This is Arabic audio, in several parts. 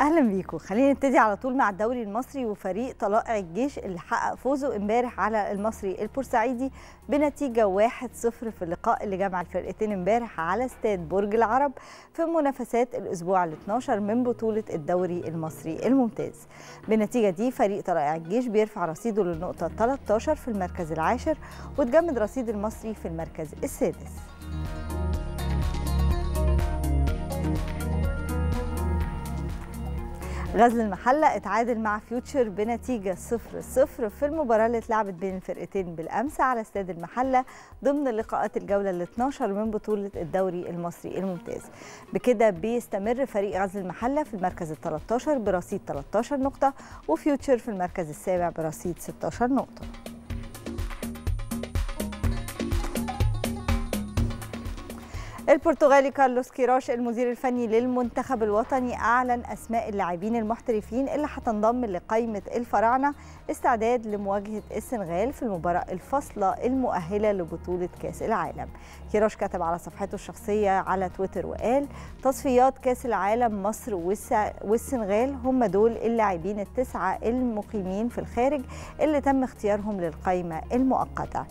أهلا بيكم. خلينا نبتدي على طول مع الدوري المصري وفريق طلائع الجيش اللي حقق فوزه امبارح على المصري البورسعيدي بنتيجة 1-0 في اللقاء اللي جمع الفرقتين امبارح على استاد برج العرب في منافسات الأسبوع ال 12 من بطولة الدوري المصري الممتاز. بالنتيجة دي فريق طلائع الجيش بيرفع رصيده للنقطة 13 في المركز العاشر وتجمد رصيد المصري في المركز السادس. غزل المحلة اتعادل مع فيوتشر بنتيجة 0-0 في المباراة اللي اتلعبت بين الفرقتين بالأمس على استاد المحلة ضمن لقاءات الجولة ال 12 من بطولة الدوري المصري الممتاز. بكده بيستمر فريق غزل المحلة في المركز ال 13 برصيد 13 نقطة وفيوتشر في المركز السابع برصيد 16 نقطة. البرتغالي كارلوس كيروش المدير الفني للمنتخب الوطني أعلن أسماء اللاعبين المحترفين اللي هتنضم لقائمة الفراعنة استعداد لمواجهة السنغال في المباراة الفاصلة المؤهلة لبطولة كأس العالم. كيروش كتب على صفحته الشخصية على تويتر وقال تصفيات كأس العالم مصر والسنغال هم دول اللاعبين التسعة المقيمين في الخارج اللي تم اختيارهم للقائمة المؤقتة.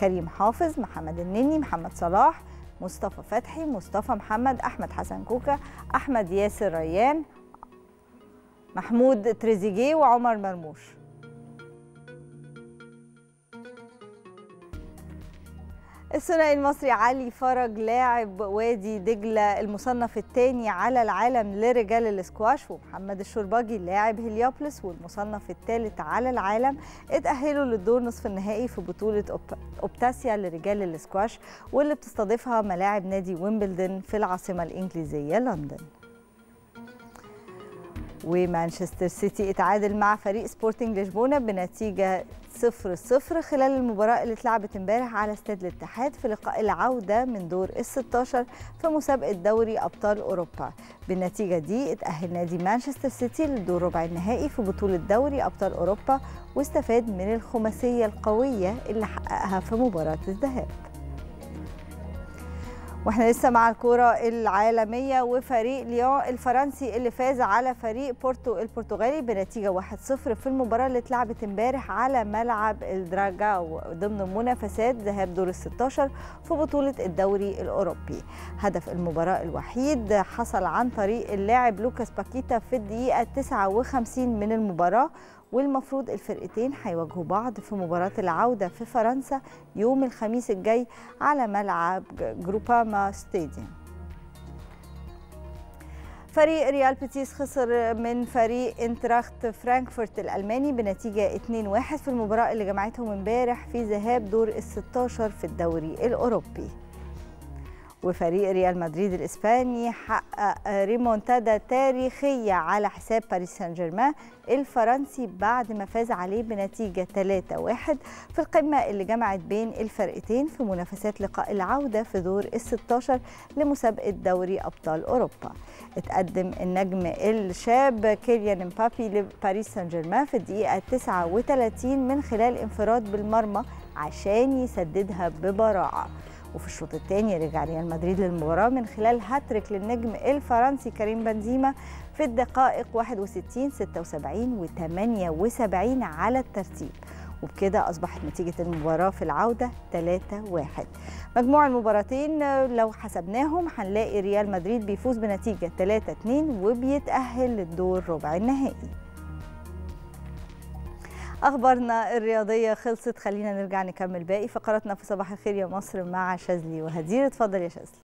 كريم حافظ، محمد النني، محمد صلاح، مصطفى فتحي مصطفى محمد أحمد حسن كوكا أحمد ياسر ريان محمود تريزيجيه وعمر مرموش. الثنائي المصري علي فرج لاعب وادي دجلة المصنف الثاني على العالم لرجال الاسكواش ومحمد الشرباجي لاعب هليوبوليس والمصنف الثالث على العالم اتأهلوا للدور نصف النهائي في بطولة أوبتيجيا لرجال الاسكواش واللي بتستضيفها ملاعب نادي ويمبلدون في العاصمة الإنجليزية لندن. ومانشستر سيتي اتعادل مع فريق سبورتنج لشبونة بنتيجة 0-0 خلال المباراة اللي اتلعبت امبارح على استاد الاتحاد في لقاء العودة من دور ال 16 في مسابقة دوري أبطال أوروبا. بالنتيجة دي اتأهل نادي مانشستر سيتي للدور ربع النهائي في بطولة دوري أبطال أوروبا واستفاد من الخماسية القوية اللي حققها في مباراة الذهاب. وإحنا لسه مع الكرة العالمية وفريق ليون الفرنسي اللي فاز على فريق بورتو البرتغالي بنتيجة 1-0 في المباراة اللي اتلعبت امبارح على ملعب الدراجاو ضمن منافسات ذهاب دور ال 16 في بطولة الدوري الأوروبي. هدف المباراة الوحيد حصل عن طريق اللاعب لوكاس باكيتا في الدقيقة 59 من المباراة والمفروض الفرقتين هيواجهوا بعض في مباراة العودة في فرنسا يوم الخميس الجاي على ملعب جروباما ستاديوم. فريق ريال بيتيس خسر من فريق اينتراخت فرانكفورت الألماني بنتيجة 2-1 في المباراة اللي جمعتهم امبارح في ذهاب دور ال 16 في الدوري الأوروبي. وفريق ريال مدريد الإسباني حقق ريمونتادا تاريخية على حساب باريس سان جيرمان الفرنسي بعد ما فاز عليه بنتيجة 3-1 في القمة اللي جمعت بين الفرقتين في منافسات لقاء العودة في دور ال 16 لمسابقة دوري أبطال أوروبا. اتقدم النجم الشاب كيليان امبابي لباريس سان جيرمان في الدقيقة 39 من خلال انفراد بالمرمى عشان يسددها ببراعة. وفي الشوط الثاني رجع ريال مدريد للمباراة من خلال هاتريك للنجم الفرنسي كريم بنزيما في الدقائق 61 76 و 78 على الترتيب. وبكده أصبحت نتيجة المباراة في العودة 3-1 مجموع المباراتين لو حسبناهم هنلاقي ريال مدريد بيفوز بنتيجة 3-2 وبيتأهل للدور ربع النهائي. أخبارنا الرياضية خلصت خلينا نرجع نكمل باقي فقراتنا. في صباح الخير يا مصر مع شاذلي وهدير. اتفضل يا شاذلي.